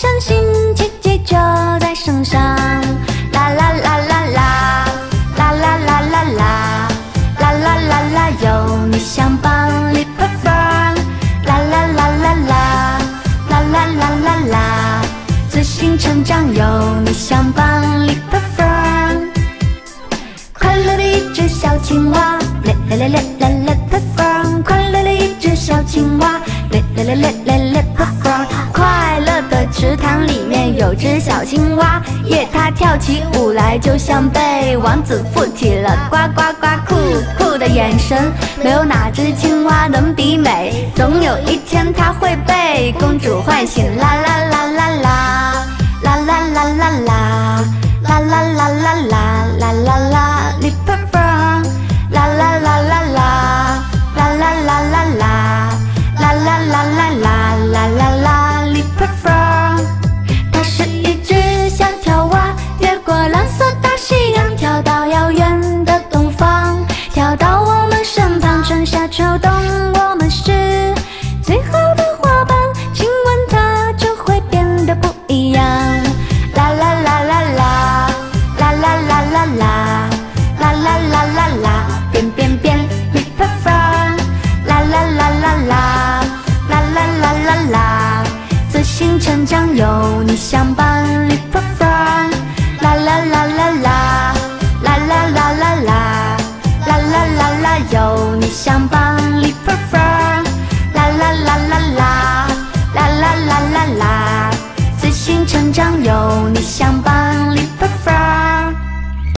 相信奇迹就在身上！啦啦啦啦啦，啦啦啦啦啦，啦啦啦啦有你相伴，little frog。啦啦啦啦啦，啦啦啦啦啦，自信成长有你相伴，little frog。快乐的一只小青蛙，啦啦啦啦啦，little frog。快乐的一只小青蛙，啦啦啦啦啦。池塘里面有只小青蛙耶它跳起舞来就像被王子附体了。呱呱呱酷酷的眼神没有哪只青蛙能比美。总有一天它会被公主唤醒。啦啦啦啦啦啦啦啦啦啦啦变变变 leap frog 啦啦啦啦啦啦啦啦啦啦啦自信成长有你相伴 leap frog 啦啦啦啦啦啦啦啦啦啦啦啦啦啦有你相伴 leap frog 啦啦啦啦啦啦啦啦啦啦啦自信成长有你相伴